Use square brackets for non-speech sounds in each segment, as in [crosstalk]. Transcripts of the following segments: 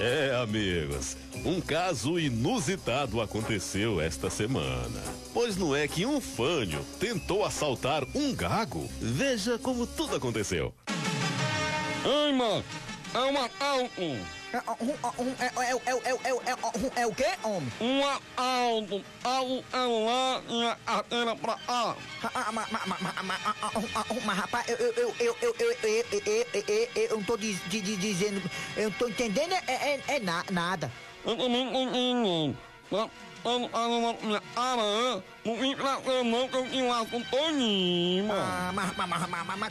É, amigos, um caso inusitado aconteceu esta semana. Pois não é que um fânio tentou assaltar um gago? Veja como tudo aconteceu. Ai, mano, é uma. É, é, é, é, é o quê, homem? Uma auto. Algo é lá e a carteira pra lá. Mas, rapaz, eu, eu, eu, eu, eu, eu, eu, eu, não tô dizendo, eu não tô entendendo é, é, é nada. Eu também não entendo. Quando a minha aranha, não vim pra cá não que eu tinha lá com Toninho, Ah, mas, mas, mas, mas, mas, meu,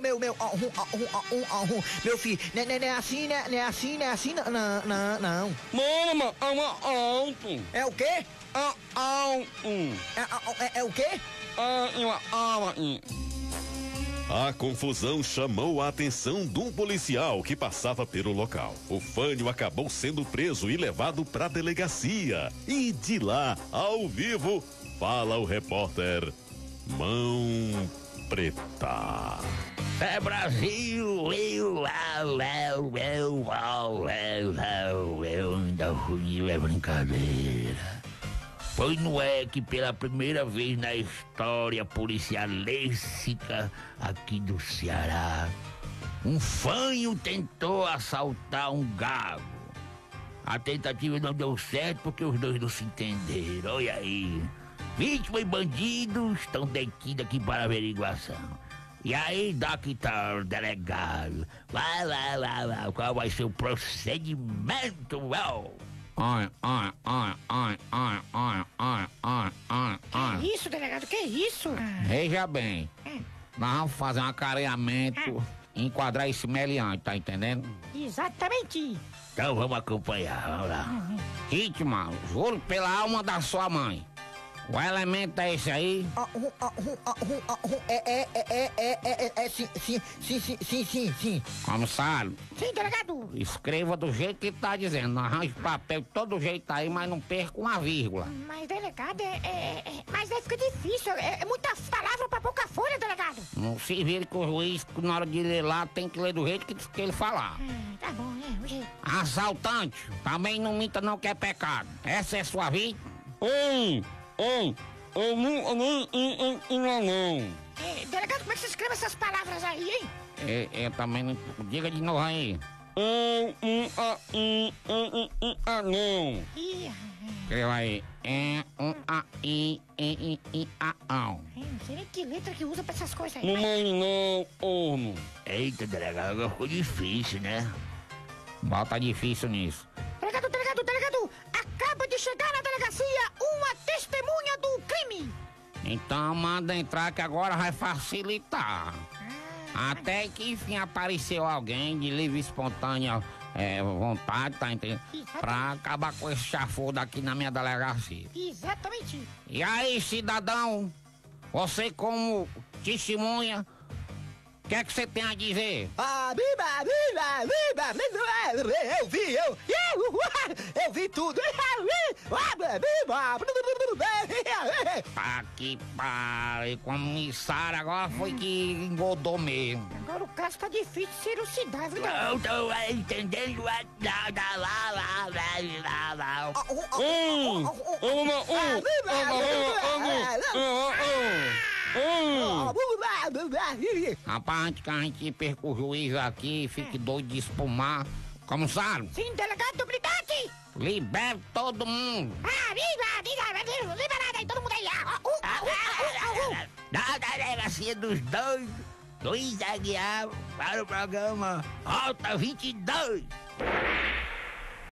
meu, meu, meu, meu, meu filho, não é assim, né, não é assim, não é assim, não, não, não. Mama, é uma alto. É o quê? É alto. É, é, o quê? É uma aranha. A confusão chamou a atenção de um policial que passava pelo local. O Fânio acabou sendo preso e levado para a delegacia. E de lá, ao vivo, fala o repórter Mão Preta. É Brasil, eu, eu, eu, eu, eu, eu, eu, ainda fui é brincadeira. Pois não é que pela primeira vez na história policialística aqui do Ceará, um fanho tentou assaltar um gago. A tentativa não deu certo porque os dois não se entenderam. Olha aí. Vítima e bandido estão detidos aqui para averiguação. E aí, o delegado. Vai lá, lá, lá. Qual vai ser o procedimento? Ai, ai, ai, ai, ai, ai, ai, ai, ai, ai. Que isso, delegado? Que isso? Veja bem, nós vamos fazer um acareamento, enquadrar esse meliante, tá entendendo? Exatamente. Então vamos acompanhar, vamos lá. Ritma, juro pela alma da sua mãe. O elemento é esse aí? É, é, é, é, é, é, é, sim, sim, sim, sim, sim, sim, sim. Comissário, Sim, delegado. escreva do jeito que tá dizendo. Arranje papel de todo jeito aí, mas não perca uma vírgula. Mas, delegado, é, é, é- Mas aí fica difícil. É, é muita palavra pra pouca folha, delegado. Não se vire que o juiz, na hora de ler lá, tem que ler do jeito que, que ele falar. Ah, tá bom, é, o jeito. Assaltante, também não minta não que é pecado. Essa é sua vítima? Ei, ei, eu não, não. É, delegado, como é que você escreve essas palavras aí, hein? Eu, eu também não... Diga de novo aí. Eu, um, não. Escreva aí. É, um, a, i, i, i, i, a, é, não sei nem que letra que usa pra essas coisas aí. Não mas- mãe não, horno. Eita, delegado, agora ficou difícil, né? Bota difícil nisso. Então manda entrar que agora vai facilitar. Até que enfim apareceu alguém de livre e espontânea é, vontade, tá entendendo? Pra acabar com esse chafudo aqui na minha delegacia. Exatamente. E aí, cidadão, você como testemunha, o que é que você tem a dizer? Ah, biba, biba, biba, biba, eu vi, eu, eu, eu vi tudo. [laughs] Tá que pariu, comissário, agora foi que engodou mesmo. Agora o caso tá difícil de elucidar, viu? Não tô entendendo a- lá, lá, lá, lá, lá, lá, lá. Um, uma, um, Rapaz, antes que a gente perca o juiz aqui e fique doido de espumar, comissário, Sim, delegado, dublidade. libere todo mundo. Todo mundo aí. Ah, uh, uh, ah, uh, ah, uh. Da delegacia dos dois, Luiz Aguiar para o programa Rota 22.